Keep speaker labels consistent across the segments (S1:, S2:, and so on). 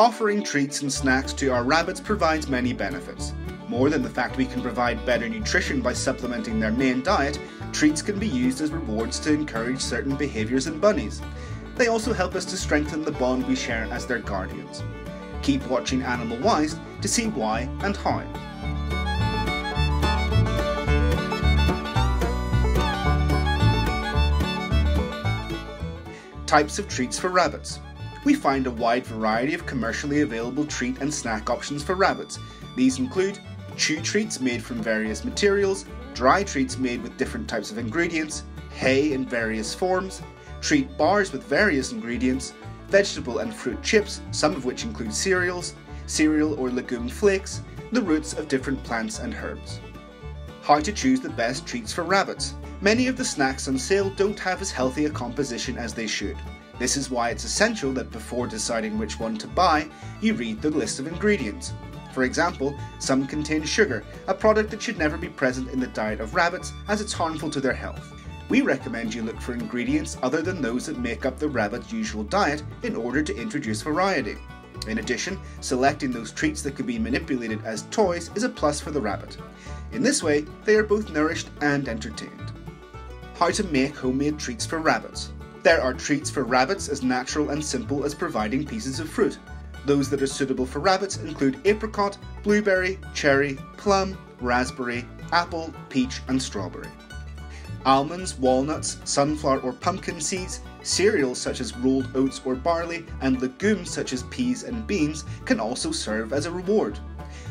S1: Offering treats and snacks to our rabbits provides many benefits. More than the fact we can provide better nutrition by supplementing their main diet, treats can be used as rewards to encourage certain behaviours in bunnies. They also help us to strengthen the bond we share as their guardians. Keep watching AnimalWised to see why and how. Types of treats for rabbits. We find a wide variety of commercially available treat and snack options for rabbits. These include chew treats made from various materials, dry treats made with different types of ingredients, hay in various forms, treat bars with various ingredients, vegetable and fruit chips, some of which include cereals, cereal or legume flakes, the roots of different plants and herbs. How to choose the best treats for rabbits. Many of the snacks on sale don't have as healthy a composition as they should. This is why it's essential that before deciding which one to buy, you read the list of ingredients. For example, some contain sugar, a product that should never be present in the diet of rabbits as it's harmful to their health. We recommend you look for ingredients other than those that make up the rabbit's usual diet in order to introduce variety. In addition, selecting those treats that can be manipulated as toys is a plus for the rabbit. In this way, they are both nourished and entertained. How to make homemade treats for rabbits. There are treats for rabbits as natural and simple as providing pieces of fruit. Those that are suitable for rabbits include apricot, blueberry, cherry, plum, raspberry, apple, peach, and strawberry. Almonds, walnuts, sunflower or pumpkin seeds, cereals such as rolled oats or barley, and legumes such as peas and beans can also serve as a reward.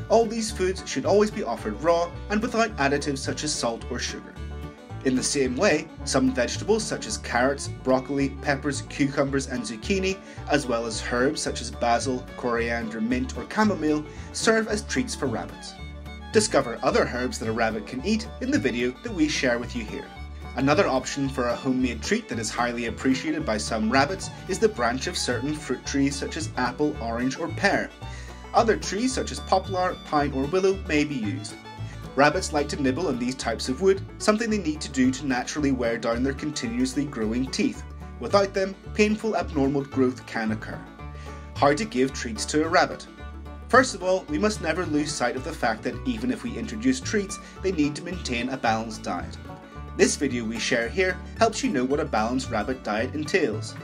S1: All these foods should always be offered raw and without additives such as salt or sugar. In the same way, some vegetables such as carrots, broccoli, peppers, cucumbers, and zucchini, as well as herbs such as basil, coriander, mint, or chamomile, serve as treats for rabbits. Discover other herbs that a rabbit can eat in the video that we share with you here. Another option for a homemade treat that is highly appreciated by some rabbits is the branch of certain fruit trees such as apple, orange, or pear. Other trees such as poplar, pine, or willow may be used. Rabbits like to nibble on these types of wood, something they need to do to naturally wear down their continuously growing teeth. Without them, painful abnormal growth can occur. How to give treats to a rabbit. First of all, we must never lose sight of the fact that even if we introduce treats, they need to maintain a balanced diet. This video we share here helps you know what a balanced rabbit diet entails.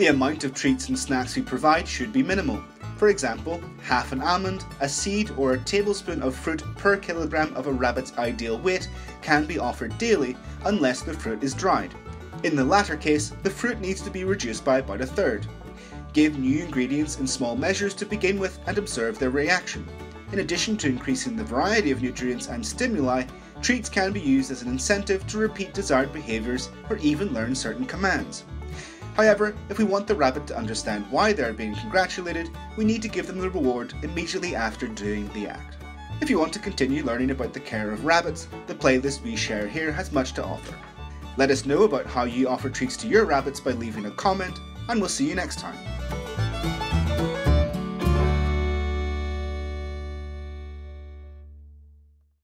S1: The amount of treats and snacks we provide should be minimal. For example, half an almond, a seed, or a tablespoon of fruit per kilogram of a rabbit's ideal weight can be offered daily unless the fruit is dried. In the latter case, the fruit needs to be reduced by about a third. Give new ingredients in small measures to begin with and observe their reaction. In addition to increasing the variety of nutrients and stimuli, treats can be used as an incentive to repeat desired behaviours or even learn certain commands. However, if we want the rabbit to understand why they are being congratulated, we need to give them the reward immediately after doing the act. If you want to continue learning about the care of rabbits, the playlist we share here has much to offer. Let us know about how you offer treats to your rabbits by leaving a comment, and we'll see you next time.